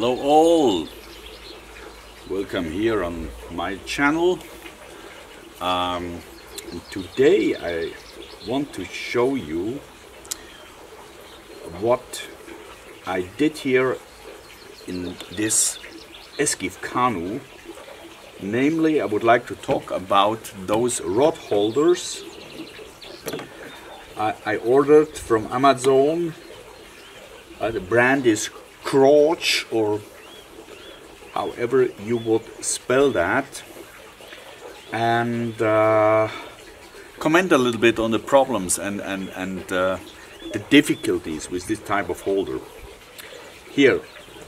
Hello all! Welcome here on my channel. Um, today I want to show you what I did here in this canoe. Namely, I would like to talk about those rod holders I, I ordered from Amazon. Uh, the brand is Croch or however you would spell that. And uh, comment a little bit on the problems and, and, and uh, the difficulties with this type of holder. Here,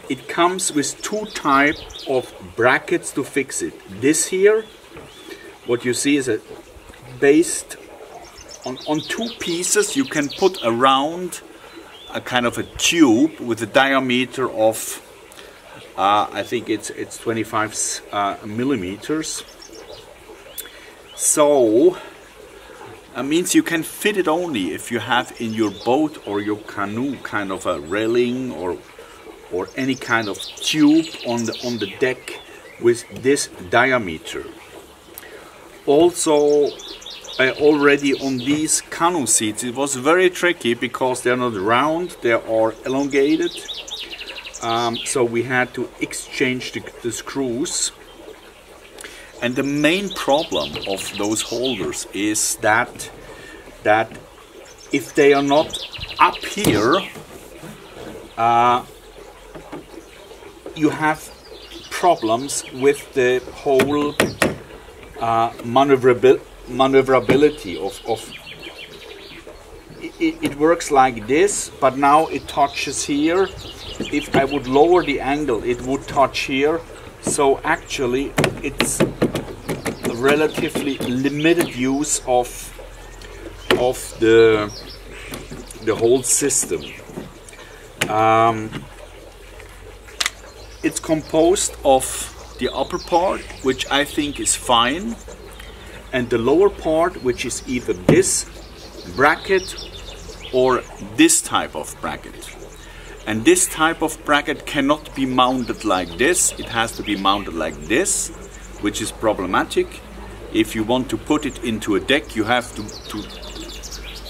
it comes with two type of brackets to fix it. This here, what you see is a based on, on two pieces you can put around a kind of a tube with a diameter of uh, I think it's it's 25 uh, millimeters. So that means you can fit it only if you have in your boat or your canoe kind of a railing or or any kind of tube on the on the deck with this diameter. Also uh, already on these canoe seats. It was very tricky because they're not round they are elongated. Um, so we had to exchange the, the, screws. And the main problem of those holders is that that if they are not up here uh, you have problems with the whole uh, maneuverability maneuverability of, of it, it, works like this but now it touches here. If I would lower the angle it would touch here. So actually it's relatively limited use of of the the whole system. Um, it's composed of the upper part which I think is fine and the lower part which is either this bracket or this type of bracket. And this type of bracket cannot be mounted like this. It has to be mounted like this which is problematic. If you want to put it into a deck you have to, to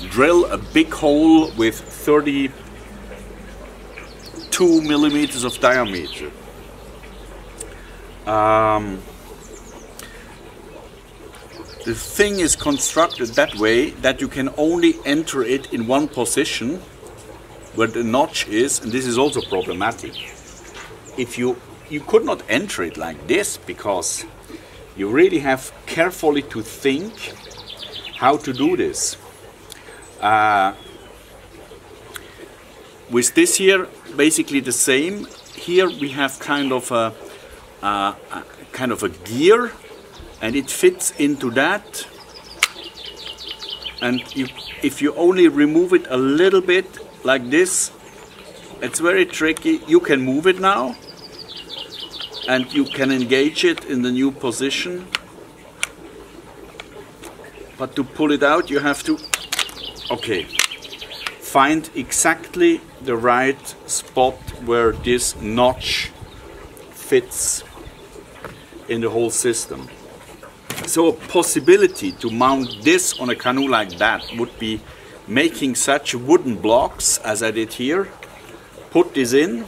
drill a big hole with 32 millimeters of diameter. Um, the thing is constructed that way that you can only enter it in one position where the notch is and this is also problematic. If you you could not enter it like this because you really have carefully to think how to do this. Uh, with this here basically the same. Here we have kind of a, a kind of a gear and it fits into that. And you, if you only remove it a little bit like this it's very tricky. You can move it now. And you can engage it in the new position. But to pull it out you have to okay find exactly the right spot where this notch fits in the whole system so a possibility to mount this on a canoe like that would be making such wooden blocks as I did here, put this in,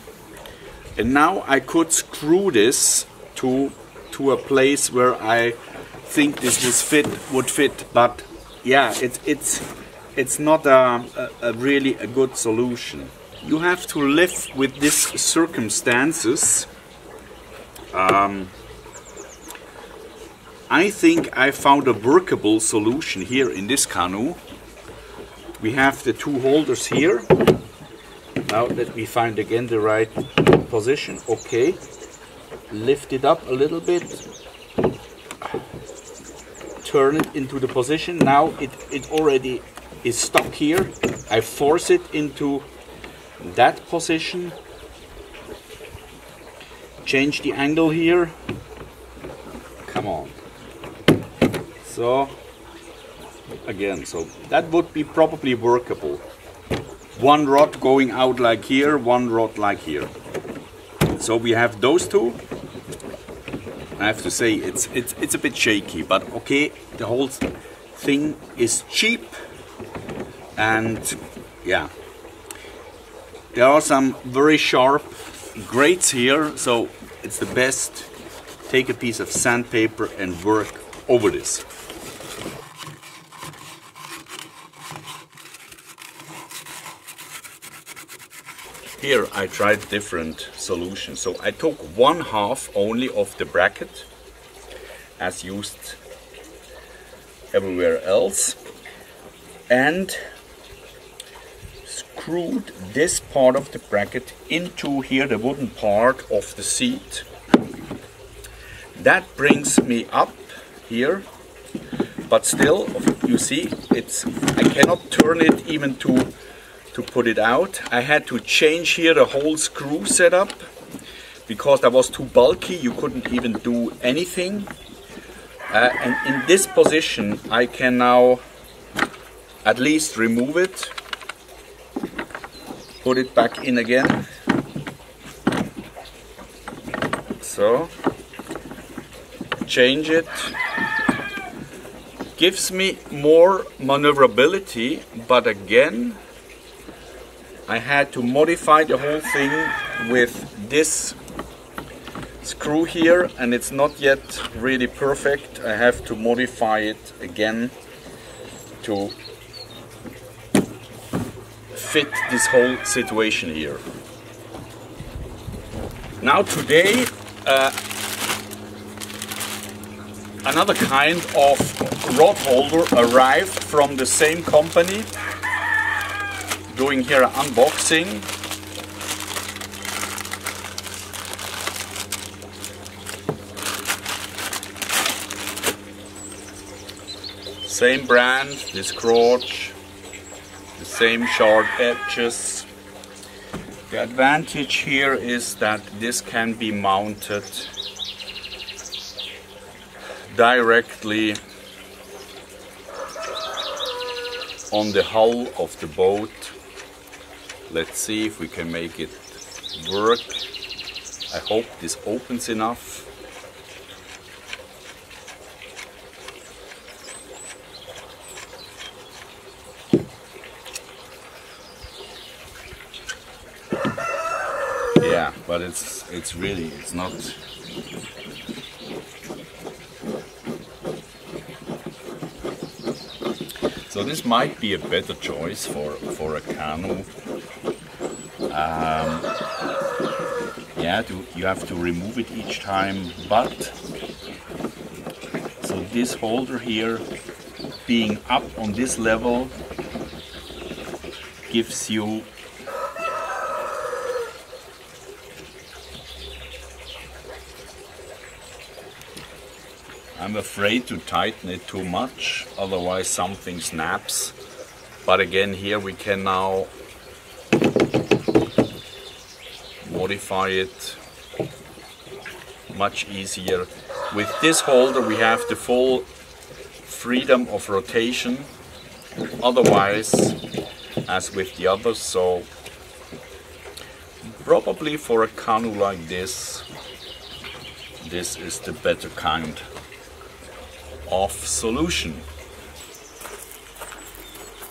and now I could screw this to to a place where I think this would fit would fit. But yeah, it's it's it's not a, a, a really a good solution. You have to live with these circumstances. Um, I think I found a workable solution here in this canoe. We have the two holders here. Now let me find again the right position. Okay. Lift it up a little bit. Turn it into the position. Now it, it already is stuck here. I force it into that position. Change the angle here. Come on so again so that would be probably workable one rod going out like here one rod like here So we have those two. I have to say it's it's it's a bit shaky, but okay, the whole thing is cheap and yeah. There are some very sharp grates here, so it's the best take a piece of sandpaper and work over this. Here I tried different solutions. So I took one half only of the bracket as used everywhere else and screwed this part of the bracket into here the wooden part of the seat. That brings me up here but still you see it's I cannot turn it even to to put it out. I had to change here the whole screw setup because that was too bulky. You couldn't even do anything. Uh, and in this position, I can now at least remove it, put it back in again. So, change it. Gives me more maneuverability, but again, I had to modify the whole thing with this screw here and it's not yet really perfect. I have to modify it again to fit this whole situation here. Now today uh, another kind of rod holder arrived from the same company doing here an unboxing. Same brand, this Croch, the same sharp edges. The advantage here is that this can be mounted directly on the hull of the boat Let's see if we can make it work. I hope this opens enough. Yeah, but it's it's really it's not So this might be a better choice for, for a canoe um, yeah, to, you have to remove it each time, but so this holder here being up on this level gives you I'm afraid to tighten it too much, otherwise something snaps. But again, here we can now modify it much easier. With this holder we have the full freedom of rotation, otherwise as with the others, so probably for a canoe like this, this is the better kind of solution.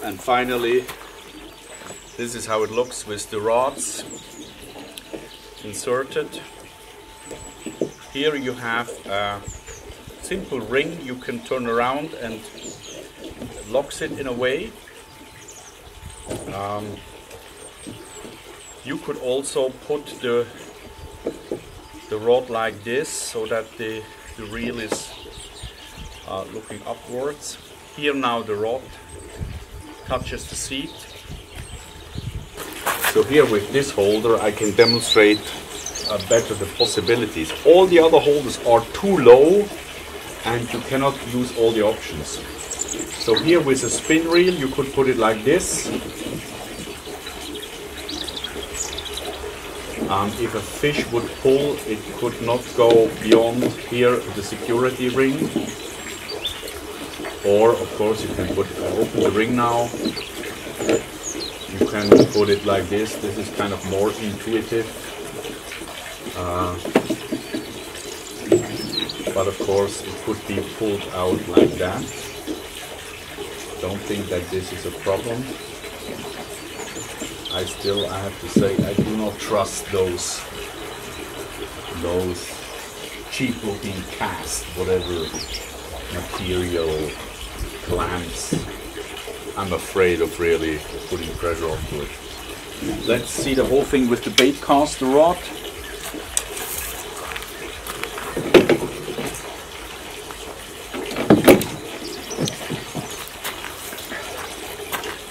And finally, this is how it looks with the rods inserted. Here you have a simple ring you can turn around and locks it in a way. Um, you could also put the the rod like this so that the, the reel is uh, looking upwards. Here now the rod touches the seat so here with this holder I can demonstrate uh, better the possibilities. All the other holders are too low and you cannot use all the options. So here with a spin reel you could put it like this. Um, if a fish would pull, it could not go beyond here the security ring. Or of course you can put uh, open the ring now you can put it like this. This is kind of more intuitive. Uh, but of course it could be pulled out like that. Don't think that this is a problem. I still, I have to say, I do not trust those, those cheap looking cast, whatever material clamps. I'm afraid of really putting pressure onto it. Let's see the whole thing with the bait caster rod.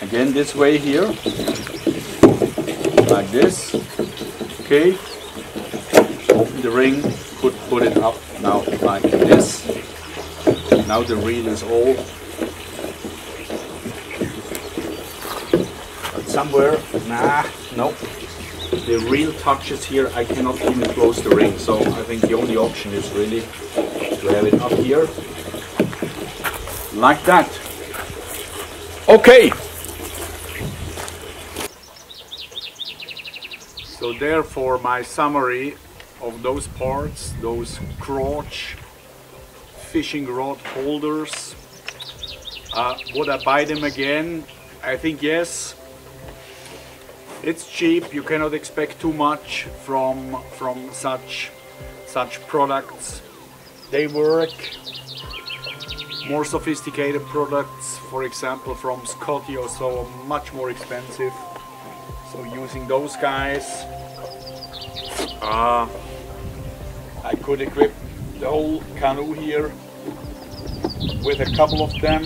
Again this way here, like this. Okay, open the ring, put, put it up now like this. Now the reel is all somewhere, nah, no. The reel touches here, I cannot even close the ring. So I think the only option is really to have it up here, like that. Okay. So therefore my summary of those parts, those Croch fishing rod holders. Uh, would I buy them again? I think yes. It's cheap. You cannot expect too much from from such such products. They work. More sophisticated products, for example, from Scotty or so, much more expensive. So using those guys, uh, I could equip the whole canoe here with a couple of them.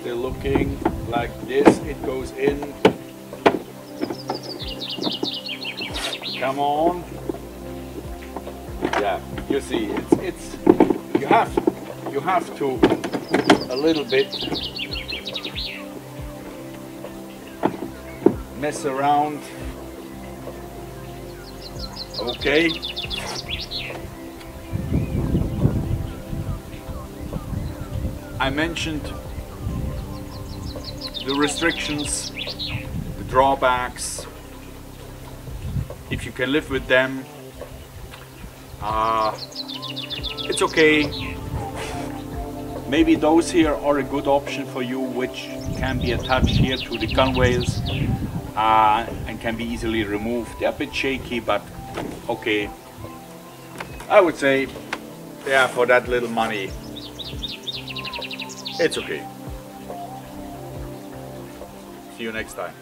Still looking like this, it goes in. Come on. Yeah, you see, it's, it's, you have, you have to a little bit mess around. Okay. I mentioned the restrictions, the drawbacks. If you can live with them, uh, it's okay. Maybe those here are a good option for you, which can be attached here to the gunwales uh, and can be easily removed. They're a bit shaky, but okay. I would say, yeah, for that little money, it's okay. See you next time.